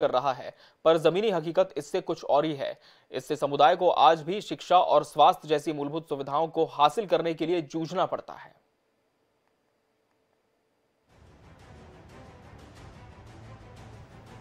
कर रहा है। पर जमीनी हकीकत इससे कुछ और ही है। इससे समुदाय को आज भी शिक्षा और स्वास्थ्य जैसी मूलभूत सुविधाओं को हासिल करने के लिए जूझना पड़ता है।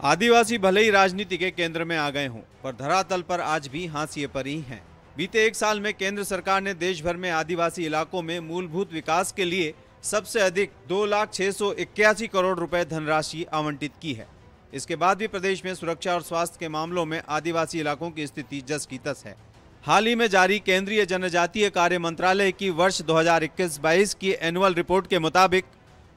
आदिवासी भले ही राजनीति के केंद्र में आ गए हों, पर धरातल पर आज भी हाशिए पर ही। हैं बीते एक साल में केंद्र सरकार ने देश भर में आदिवासी इलाकों में मूलभूत विकास के लिए सबसे अधिक दो लाख छह सौ इक्यासी करोड़ रुपए धनराशि आवंटित की है। इसके बाद भी प्रदेश में सुरक्षा और स्वास्थ्य के मामलों में आदिवासी इलाकों की स्थिति जस की तस है। हाल ही में जारी केंद्रीय जनजातीय कार्य मंत्रालय की वर्ष 2021-22 की एनुअल रिपोर्ट के मुताबिक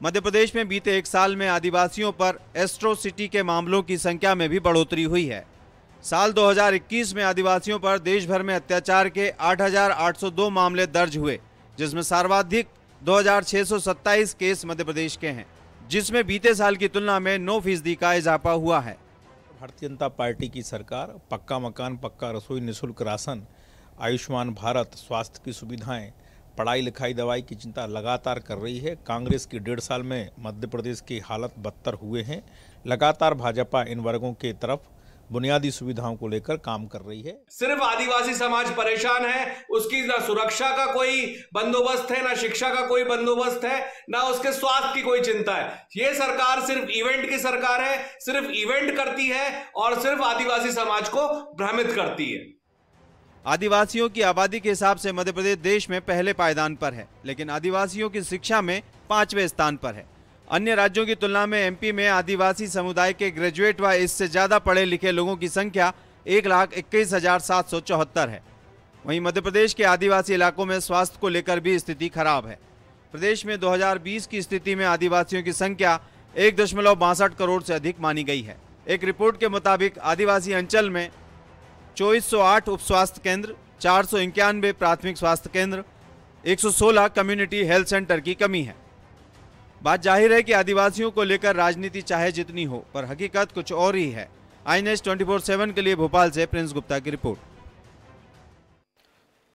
मध्य प्रदेश में बीते एक साल में आदिवासियों पर एस्ट्रोसिटी के मामलों की संख्या में भी बढ़ोतरी हुई है। साल 2021 में आदिवासियों पर देश भर में अत्याचार के 8,802 मामले दर्ज हुए जिसमें सर्वाधिक 2,627 केस मध्य प्रदेश के हैं। जिसमें बीते साल की तुलना में नौ फ़ीसदी का इजाफा हुआ है। भारतीय जनता पार्टी की सरकार, पक्का मकान, पक्का रसोई, निःशुल्क राशन, आयुष्मान भारत, स्वास्थ्य की सुविधाएँ, पढ़ाई लिखाई, दवाई की चिंता लगातार कर रही है। कांग्रेस की डेढ़ साल में मध्य प्रदेश की हालत बदतर हुए हैं। लगातार भाजपा इन वर्गों के तरफ़ बुनियादी सुविधाओं को लेकर काम कर रही है। सिर्फ़ आदिवासी समाज परेशान है उसकी ना सुरक्षा का कोई बंदोबस्त है ना शिक्षा का कोई बंदोबस्त है ना उसके स्वास्थ्य की कोई चिंता है। ये सरकार सिर्फ़ इवेंट की सरकार है सिर्फ़ इवेंट करती है और सिर्फ़ आदिवासी समाज को भ्रमित करती है। आदिवासियों की आबादी के हिसाब से मध्य प्रदेश देश में पहले पायदान पर है लेकिन आदिवासियों की शिक्षा में पाँचवें स्थान पर है। अन्य राज्यों की तुलना में एमपी में आदिवासी समुदाय के ग्रेजुएट व इससे ज़्यादा पढ़े लिखे लोगों की संख्या एक लाख इक्कीस हज़ार सात सौ चौहत्तर है। वहीं मध्य प्रदेश के आदिवासी इलाकों में स्वास्थ्य को लेकर भी स्थिति खराब है। प्रदेश में 2020 की स्थिति में आदिवासियों की संख्या एक दशमलव बासठ करोड़ से अधिक मानी गई है। एक रिपोर्ट के मुताबिक आदिवासी अंचल में चौबीस उप स्वास्थ्य केंद्र, चार सौ इक्यानबे प्राथमिक स्वास्थ्य केंद्र 116 कम्युनिटी हेल्थ सेंटर की कमी है। बात ज़ाहिर है कि आदिवासियों को लेकर राजनीति चाहे जितनी हो, पर हकीकत कुछ और ही है। आई एन एस ट्वेंटी के लिए भोपाल से प्रिंस गुप्ता की रिपोर्ट।